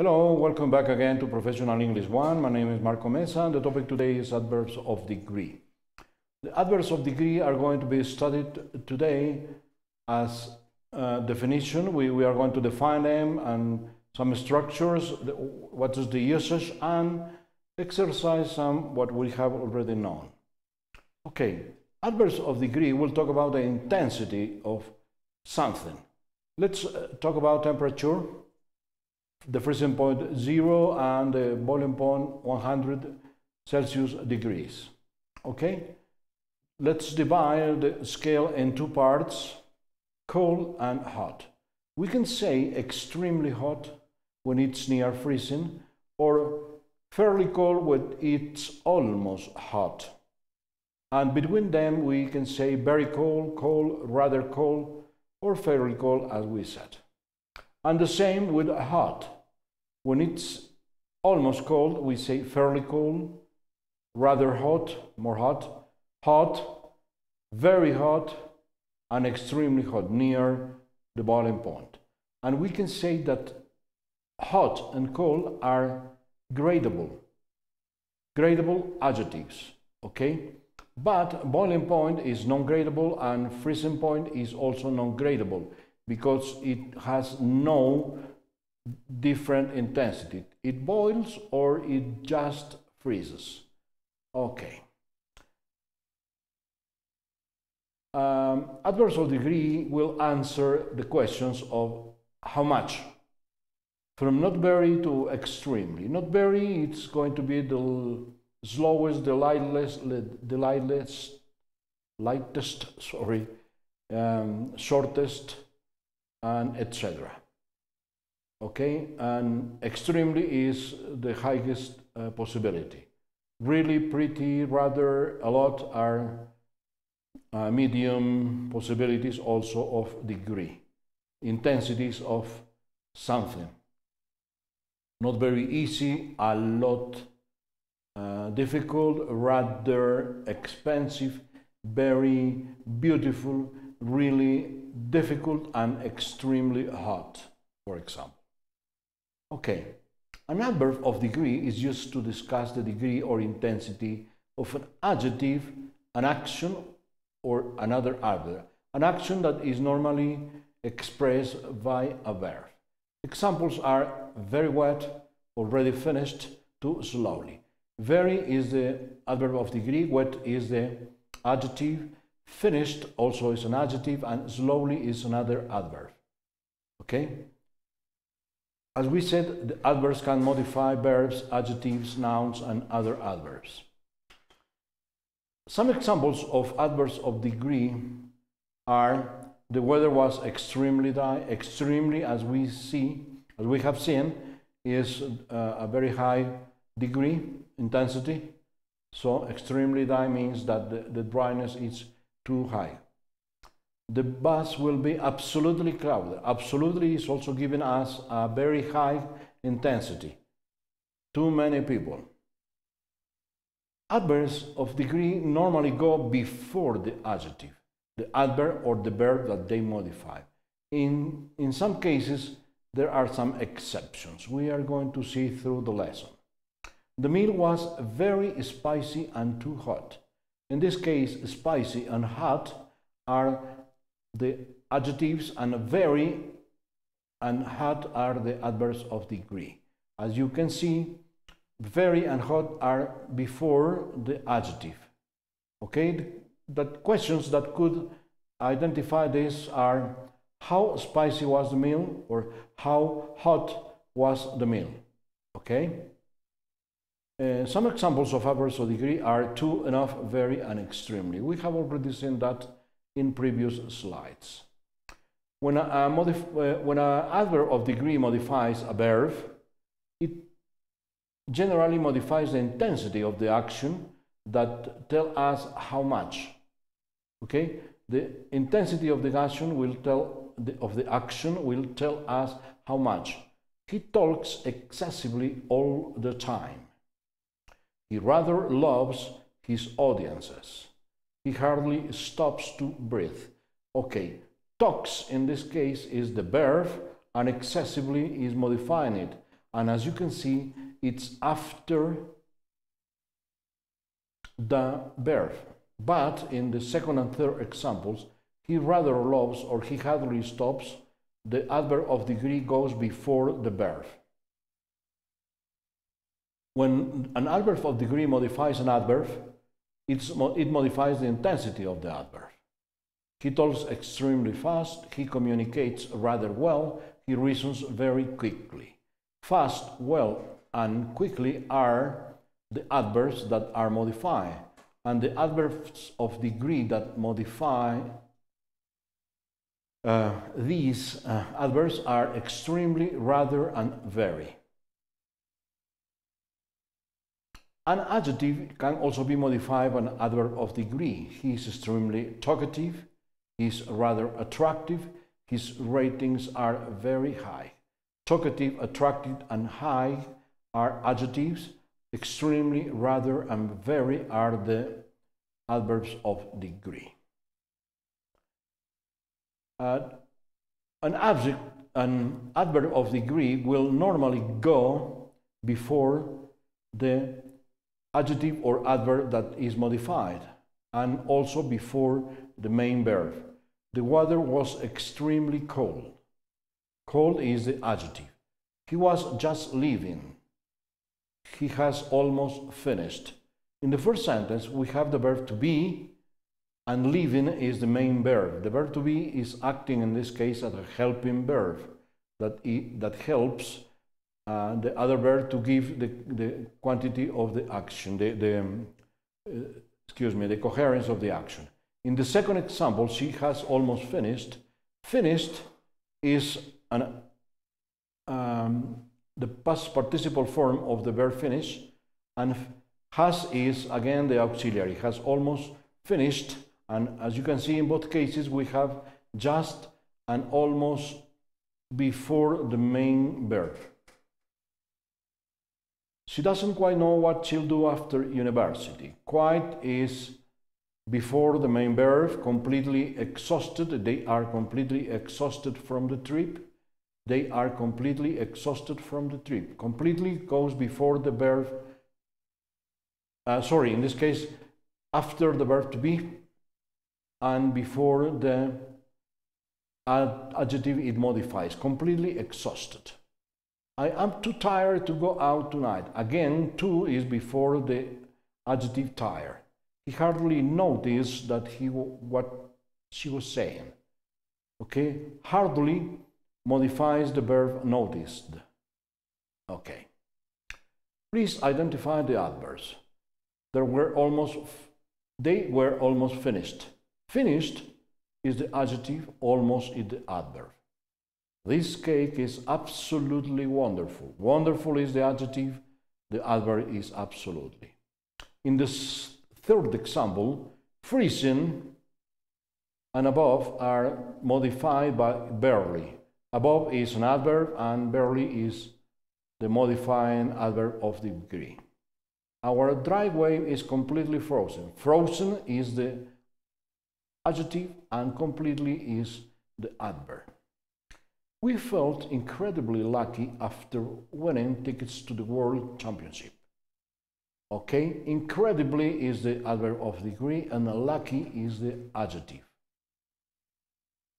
Hello, welcome back again to Professional English 1. My name is Marco Meza and the topic today is adverbs of degree. The adverbs of degree are going to be studied today as uh, definition. We, we are going to define them and some structures, what is the usage and exercise some what we have already known. Okay, adverbs of degree will talk about the intensity of something. Let's uh, talk about temperature the freezing point 0 and the boiling point 100 Celsius degrees. Okay? Let's divide the scale in two parts, cold and hot. We can say extremely hot when it's near freezing or fairly cold when it's almost hot. And between them we can say very cold, cold, rather cold, or fairly cold as we said. And the same with hot. When it's almost cold, we say fairly cold, rather hot, more hot, hot, very hot, and extremely hot, near the boiling point. And we can say that hot and cold are gradable, gradable adjectives, okay? But boiling point is non-gradable and freezing point is also non-gradable because it has no different intensity. It boils or it just freezes. Okay. Um, adverbs degree will answer the questions of how much. From not very to extremely. Not very, it's going to be the slowest, the lightest, the lightest, lightest, sorry, um, shortest, and etc okay and extremely is the highest uh, possibility. Really pretty rather a lot are uh, medium possibilities also of degree intensities of something. Not very easy a lot uh, difficult rather expensive very beautiful really difficult and extremely hot for example Okay, an adverb of degree is used to discuss the degree or intensity of an adjective, an action, or another adverb. An action that is normally expressed by a verb. Examples are very wet, already finished, too slowly. Very is the adverb of degree, wet is the adjective, finished also is an adjective, and slowly is another adverb. Okay? As we said, the adverbs can modify verbs, adjectives, nouns, and other adverbs. Some examples of adverbs of degree are the weather was extremely dry. Extremely, as we see, as we have seen, is uh, a very high degree intensity. So extremely dry means that the, the dryness is too high the bus will be absolutely crowded. Absolutely is also giving us a very high intensity. Too many people. Adverbs of degree normally go before the adjective, the adverb or the verb that they modify. In, in some cases, there are some exceptions. We are going to see through the lesson. The meal was very spicy and too hot. In this case, spicy and hot are the adjectives and very and hot are the adverbs of degree. As you can see, very and hot are before the adjective. Okay, the questions that could identify this are how spicy was the meal or how hot was the meal. Okay. Uh, some examples of adverbs of degree are too, enough, very, and extremely. We have already seen that in previous slides. When a, a uh, when adverb of degree modifies a verb, it generally modifies the intensity of the action that tell us how much. Okay, the intensity of the action will tell the, of the action will tell us how much. He talks excessively all the time. He rather loves his audiences. He hardly stops to breathe. Okay, talks in this case is the verb and excessively is modifying it. And as you can see, it's after the verb. But in the second and third examples, he rather loves or he hardly stops, the adverb of degree goes before the verb. When an adverb of degree modifies an adverb, it modifies the intensity of the adverb. He talks extremely fast, he communicates rather well, he reasons very quickly. Fast, well, and quickly are the adverbs that are modified, and the adverbs of degree that modify uh, these uh, adverbs are extremely, rather, and very. An adjective can also be modified by an adverb of degree. He is extremely talkative, he is rather attractive. His ratings are very high. Talkative, attractive, and high are adjectives. Extremely, rather, and very are the adverbs of degree. Uh, an object, an adverb of degree will normally go before the adjective or adverb that is modified and also before the main verb. The weather was extremely cold. Cold is the adjective. He was just leaving. He has almost finished. In the first sentence, we have the verb to be, and leaving is the main verb. The verb to be is acting in this case as a helping verb that, that helps uh, the other verb to give the, the quantity of the action, the, the um, uh, excuse me, the coherence of the action. In the second example, she has almost finished. Finished is an, um, the past participle form of the verb finish, and has is again the auxiliary, has almost finished. And as you can see in both cases, we have just and almost before the main verb. She doesn't quite know what she'll do after university. Quite is before the main verb, completely exhausted. They are completely exhausted from the trip. They are completely exhausted from the trip. Completely goes before the verb, uh, sorry, in this case, after the verb to be and before the adjective it modifies. Completely exhausted. I am too tired to go out tonight. Again, too is before the adjective tired. He hardly noticed that he what she was saying. Okay, hardly modifies the verb noticed. Okay. Please identify the adverbs. There were almost they were almost finished. Finished is the adjective, almost is the adverb. This cake is absolutely wonderful. Wonderful is the adjective, the adverb is absolutely. In this third example, freezing and above are modified by barely. Above is an adverb and barely is the modifying adverb of the degree. Our driveway is completely frozen. Frozen is the adjective and completely is the adverb. We felt incredibly lucky after winning tickets to the World Championship. Okay, incredibly is the adverb of degree and lucky is the adjective.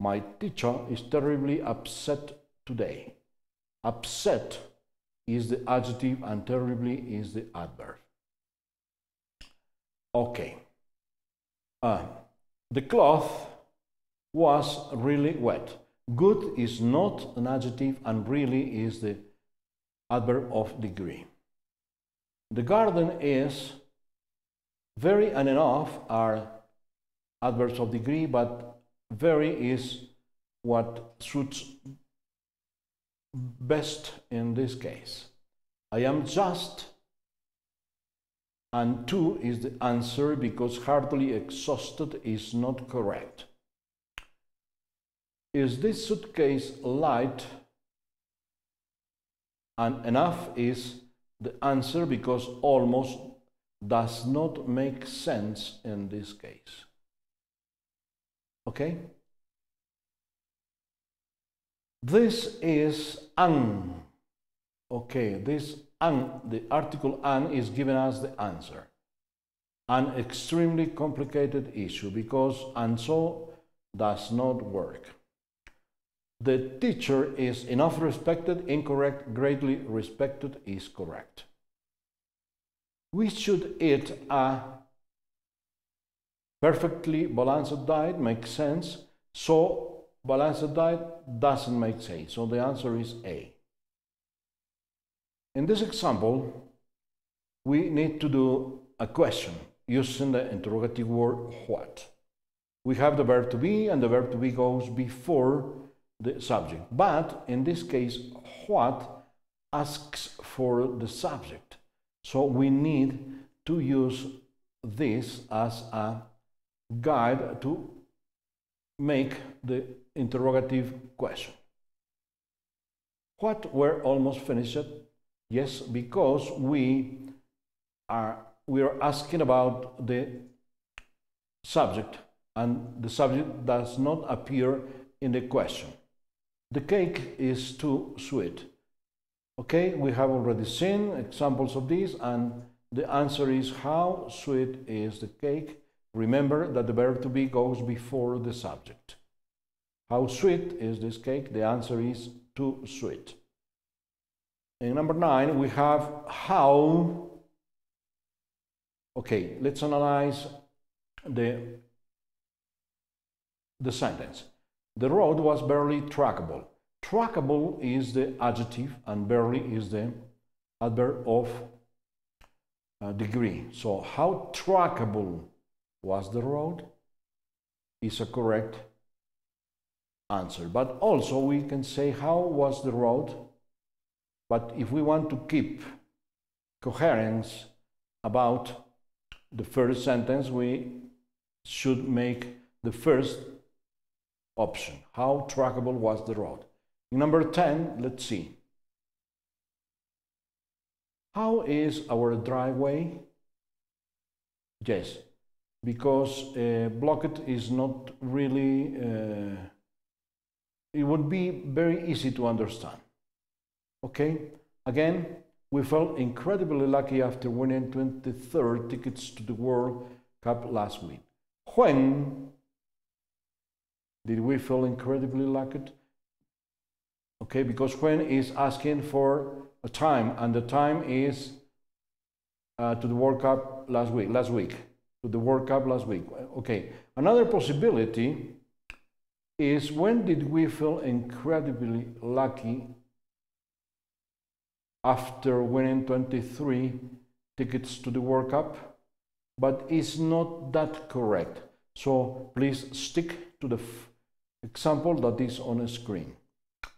My teacher is terribly upset today. Upset is the adjective and terribly is the adverb. Okay. Uh, the cloth was really wet. Good is not an adjective and really is the adverb of degree. The garden is very and enough are adverbs of degree, but very is what suits best in this case. I am just, and two is the answer because hardly exhausted is not correct. Is this suitcase light? And enough is the answer because almost does not make sense in this case. Okay? This is an. Okay, this an, the article an is giving us the answer. An extremely complicated issue because and so does not work. The teacher is enough respected, incorrect, greatly respected is correct. We should eat a perfectly balanced diet, makes sense. So balanced diet doesn't make sense. So the answer is A. In this example, we need to do a question using the interrogative word what. We have the verb to be and the verb to be goes before the subject. But in this case, what asks for the subject. So we need to use this as a guide to make the interrogative question. What we're almost finished? Yes, because we are we are asking about the subject and the subject does not appear in the question. The cake is too sweet. Okay, we have already seen examples of this and the answer is how sweet is the cake? Remember that the verb to be goes before the subject. How sweet is this cake? The answer is too sweet. In number nine, we have how. Okay, let's analyze the, the sentence. The road was barely trackable. Trackable is the adjective and barely is the adverb of uh, degree. So how trackable was the road is a correct answer. But also we can say how was the road. But if we want to keep coherence about the first sentence, we should make the first option. How trackable was the road? Number 10, let's see. How is our driveway? Yes, because uh, blocked is not really, uh, it would be very easy to understand. Okay, again, we felt incredibly lucky after winning 23rd tickets to the World Cup last week. When did we feel incredibly lucky? Okay, because when is asking for a time, and the time is uh, to the World Cup last week. Last week, to the World Cup last week. Okay, another possibility is when did we feel incredibly lucky after winning 23 tickets to the World Cup? But it's not that correct. So please stick to the Example that is on a screen.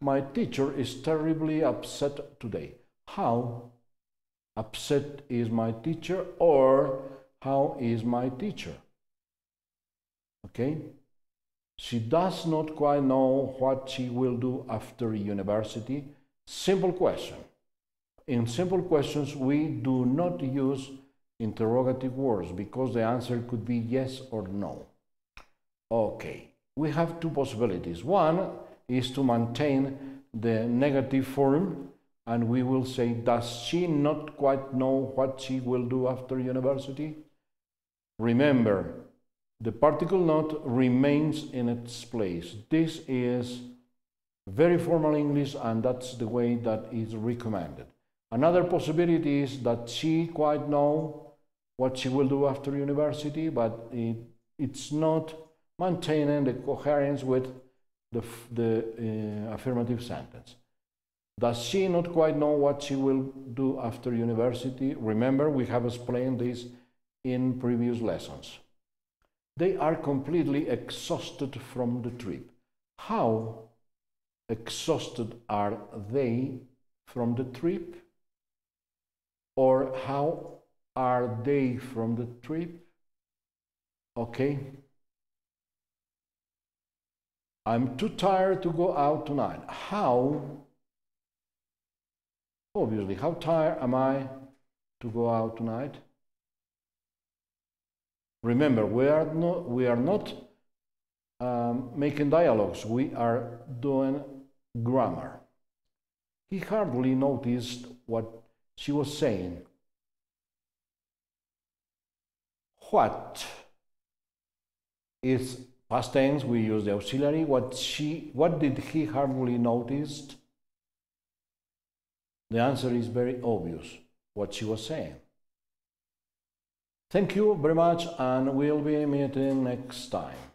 My teacher is terribly upset today. How upset is my teacher or how is my teacher? Okay? She does not quite know what she will do after university. Simple question. In simple questions, we do not use interrogative words because the answer could be yes or no. Okay we have two possibilities. One is to maintain the negative form and we will say, does she not quite know what she will do after university? Remember, the particle not remains in its place. This is very formal English and that's the way that is recommended. Another possibility is that she quite know what she will do after university, but it, it's not maintaining the coherence with the, the uh, affirmative sentence. Does she not quite know what she will do after university? Remember, we have explained this in previous lessons. They are completely exhausted from the trip. How exhausted are they from the trip? Or how are they from the trip? Okay, I'm too tired to go out tonight. How? Obviously, how tired am I to go out tonight? Remember, we are not, we are not um, making dialogues, we are doing grammar. he hardly noticed what she was saying. What is past tense? We use the auxiliary. What she, what did he hardly notice? The answer is very obvious. What she was saying. Thank you very much, and we'll be meeting next time.